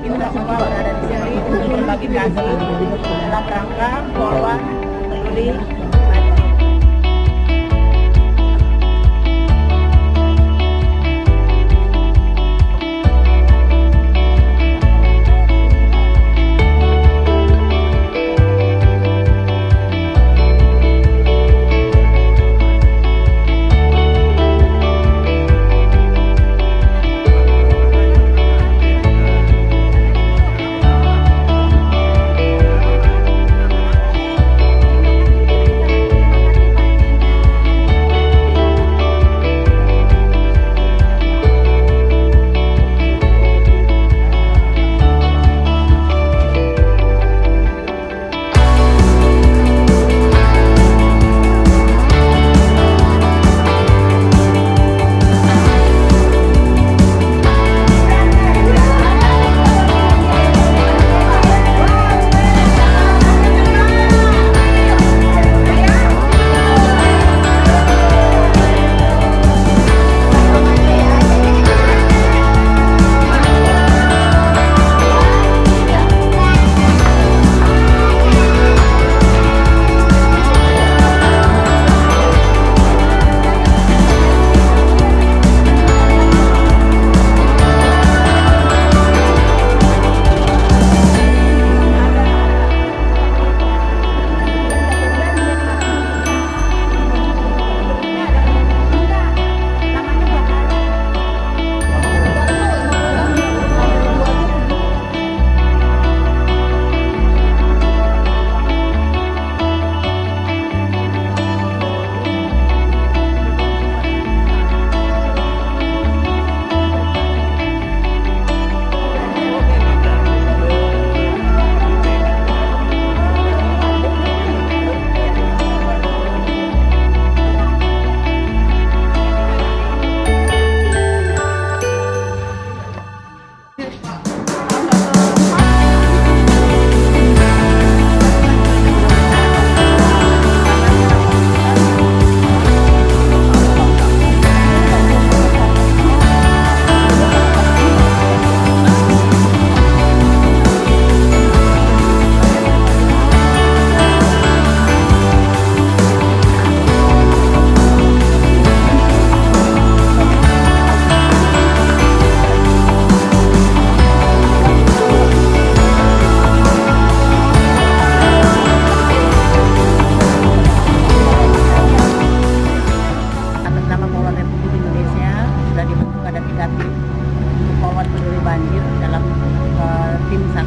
kita semua berada di sini untuk berbagi kasih dalam rangka Polwan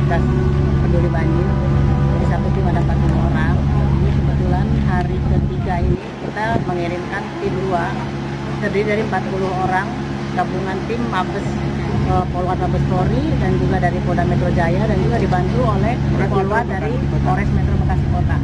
Satgas Peduli Banjir. Jadi satu tim ada 40 orang. Ini kebetulan hari ketiga ini kita mengirimkan tim dua terdiri dari 40 orang gabungan tim Mabes eh, Polwan Mabes Polri dan juga dari Polda Metro Jaya dan juga dibantu oleh Polwan dari Polres Metro Bekasi Kota.